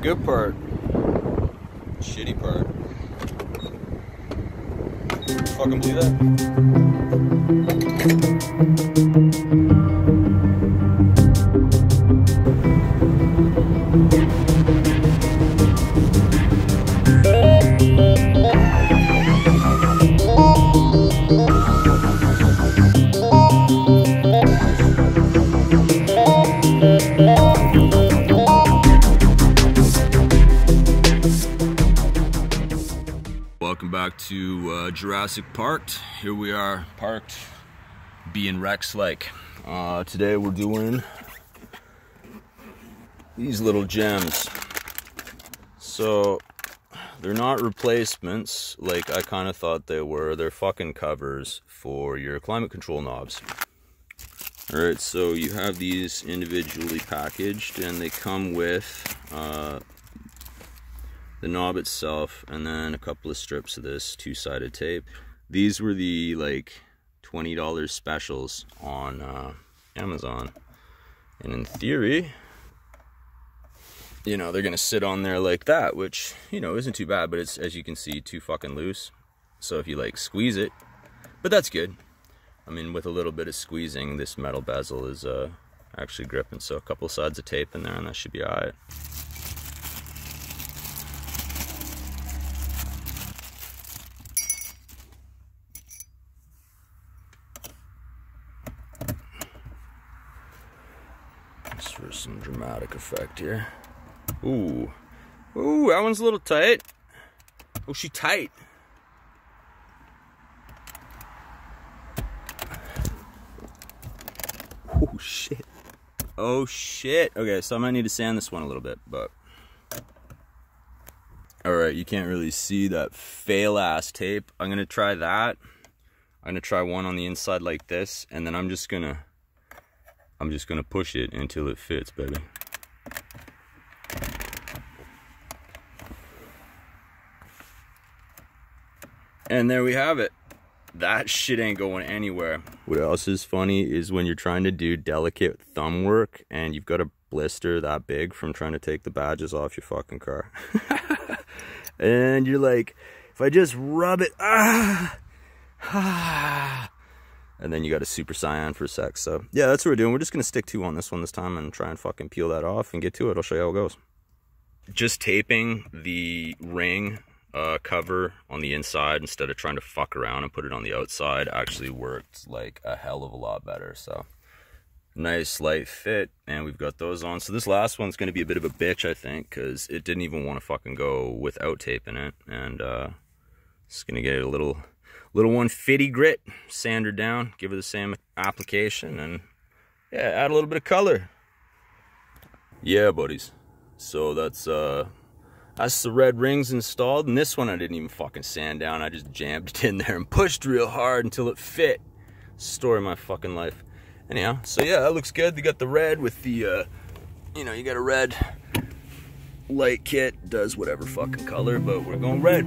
good part. Shitty part. Fucking believe that? Welcome back to uh, Jurassic Parked. Here we are parked being Rex like. Uh, today we're doing these little gems. So they're not replacements like I kind of thought they were. They're fucking covers for your climate control knobs. Alright, so you have these individually packaged and they come with uh, the knob itself and then a couple of strips of this two-sided tape. These were the like $20 specials on uh, Amazon. And in theory, you know, they're gonna sit on there like that, which, you know, isn't too bad, but it's, as you can see, too fucking loose. So if you like squeeze it, but that's good. I mean, with a little bit of squeezing, this metal bezel is uh, actually gripping. So a couple sides of tape in there and that should be all right. For some dramatic effect here. Ooh. Ooh, that one's a little tight. Oh, she tight. Oh, shit. Oh, shit. Okay, so I might need to sand this one a little bit, but... Alright, you can't really see that fail-ass tape. I'm gonna try that. I'm gonna try one on the inside like this, and then I'm just gonna... I'm just gonna push it until it fits, baby. And there we have it. That shit ain't going anywhere. What else is funny is when you're trying to do delicate thumb work and you've got a blister that big from trying to take the badges off your fucking car. and you're like, if I just rub it, ah, ah. And then you got a super cyan for sex. So yeah, that's what we're doing. We're just gonna stick two on this one this time and try and fucking peel that off and get to it. I'll show you how it goes. Just taping the ring uh, cover on the inside instead of trying to fuck around and put it on the outside actually worked like a hell of a lot better. So nice light fit and we've got those on. So this last one's to be a bit of a bitch, I think, because it didn't even want to fucking go without taping it. And uh, it's going to get it a little, little one fitty grit, sand her down, give her the same application and yeah, add a little bit of color. Yeah, buddies. So that's uh that's the red rings installed, and this one I didn't even fucking sand down. I just jammed it in there and pushed real hard until it fit. Story of my fucking life. Anyhow, so yeah, that looks good. They got the red with the, uh, you know, you got a red light kit. Does whatever fucking color, but we're going red.